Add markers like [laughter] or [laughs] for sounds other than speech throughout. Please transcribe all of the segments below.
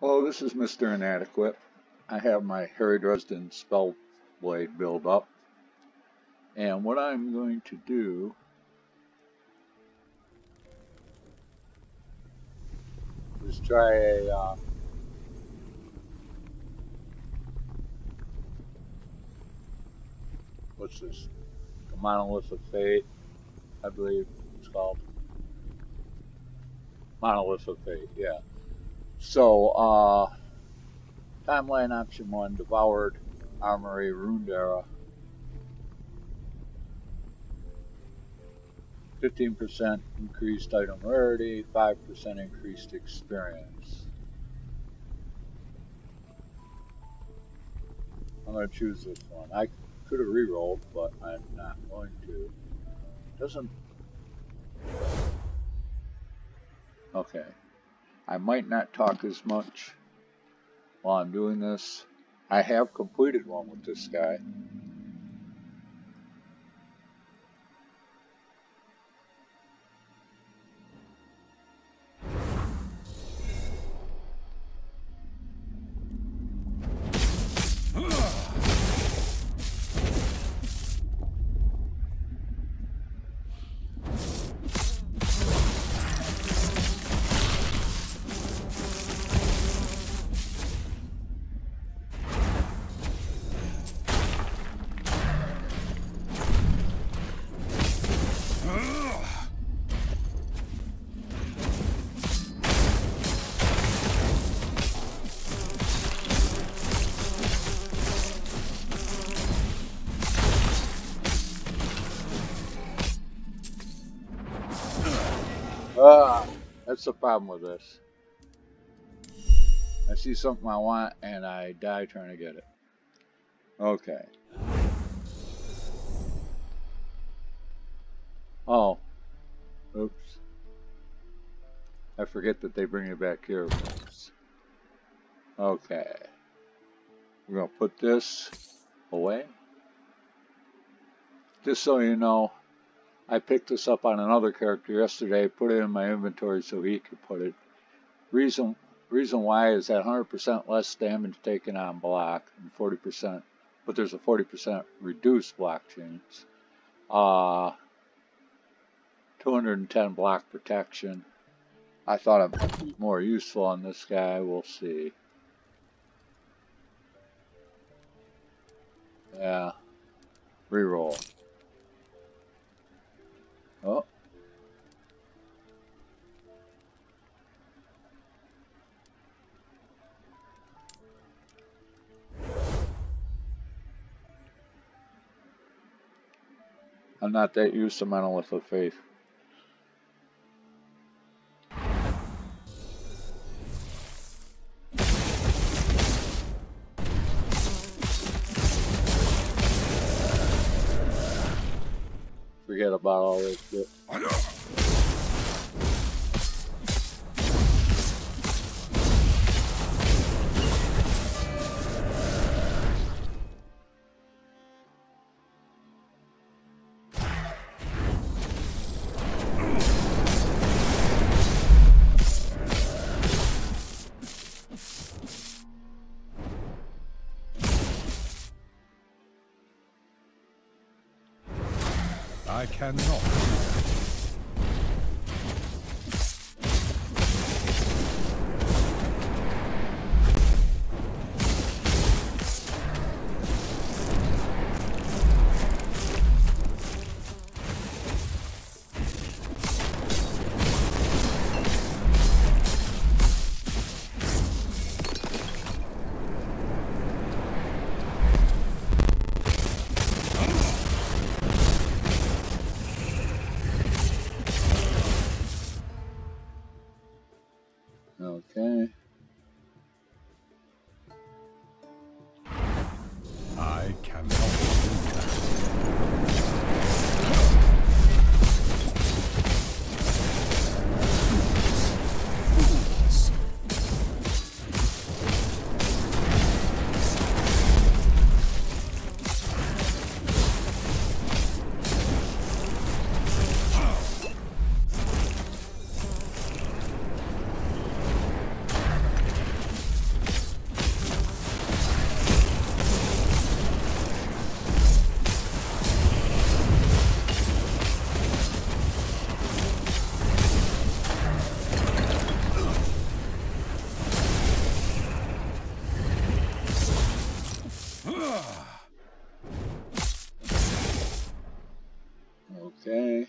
Hello, this is Mr. Inadequate. I have my Harry Dresden spell blade build up, and what I'm going to do is try a uh, what's this? The Monolith of Fate, I believe it's called. Monolith of Fate, yeah. So, uh, timeline option one, Devoured Armory, Ruined Era. 15% increased item rarity, 5% increased experience. I'm going to choose this one. I could have re-rolled, but I'm not going to. Doesn't... Okay. I might not talk as much while I'm doing this. I have completed one with this guy. Ah, that's the problem with this. I see something I want and I die trying to get it. Okay. Oh. Oops. I forget that they bring it back here. Okay. We're going to put this away. Just so you know, I picked this up on another character yesterday, put it in my inventory so he could put it. Reason reason why is that 100% less damage taken on block and 40%, but there's a 40% reduced block change. Uh, 210 block protection. I thought be more useful on this guy. We'll see. Yeah. Reroll. I'm not that used to Monolith of Fate. Forget about all this shit. I cannot. Okay.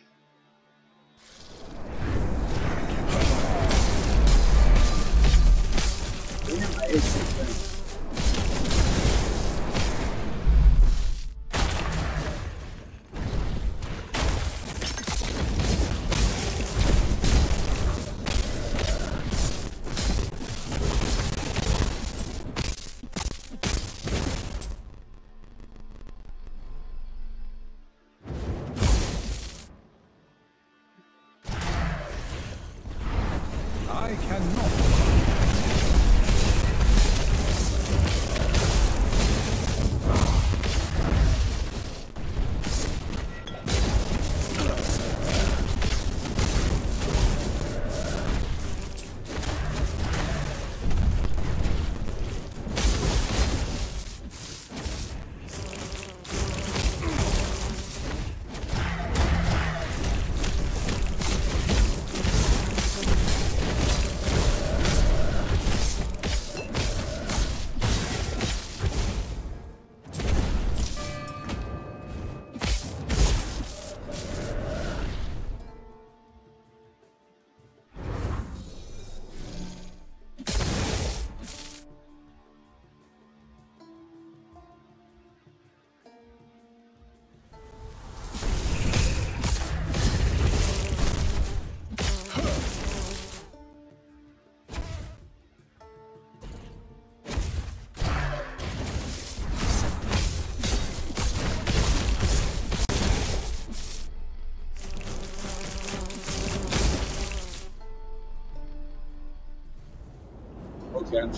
Okay, I'm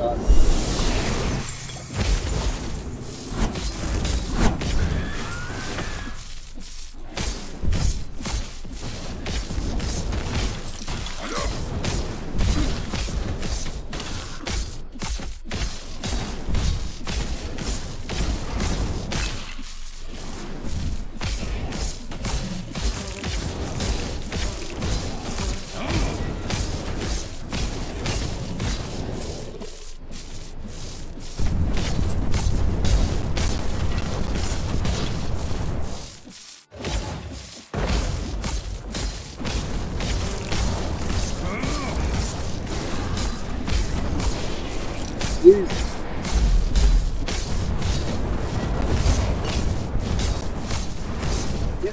uh,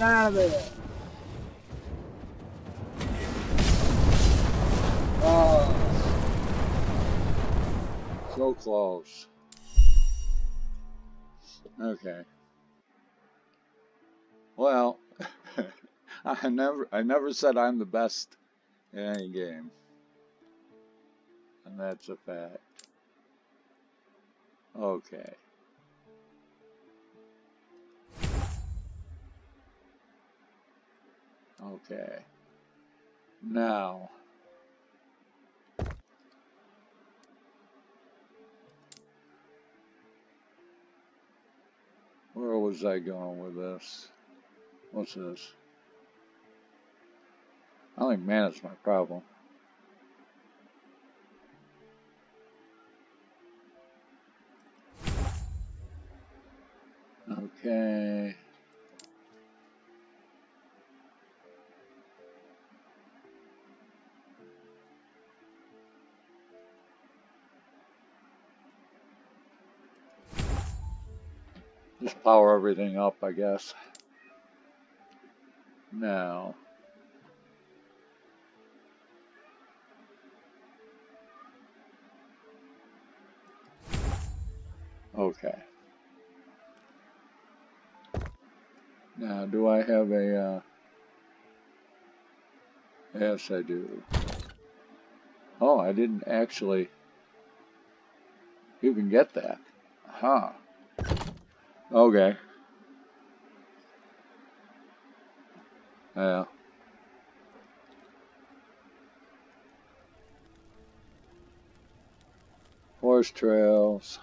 out of there. Oh. Ah. So close. Okay. Well, [laughs] I never I never said I'm the best in any game. And that's a fact. Okay. Okay. Now. Where was I going with this? What's this? I think mana's my problem. Okay. Just power everything up, I guess. Now. Okay. Now, do I have a, uh, yes, I do. Oh, I didn't actually even get that. Huh. Okay. Yeah. Horse trails.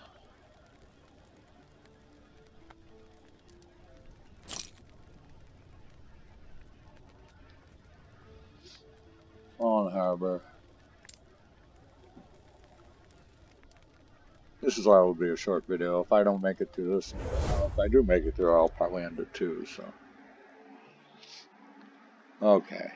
On harbor. This is why it will be a short video. If I don't make it to this, if I do make it through, I'll probably end it too, so. Okay.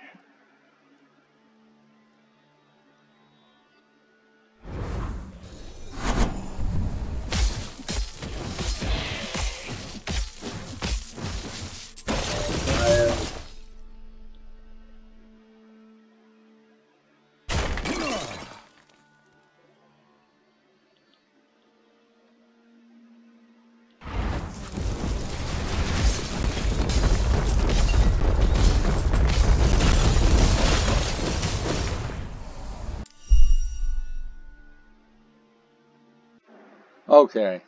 Okay,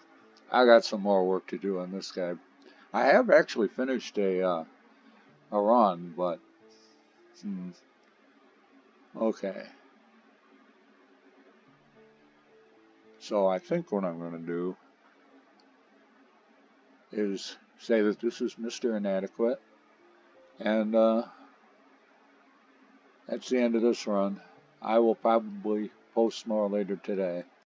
I got some more work to do on this guy. I have actually finished a uh, a run, but hmm, okay. So I think what I'm going to do is say that this is Mr. Inadequate, and uh, that's the end of this run. I will probably post more later today.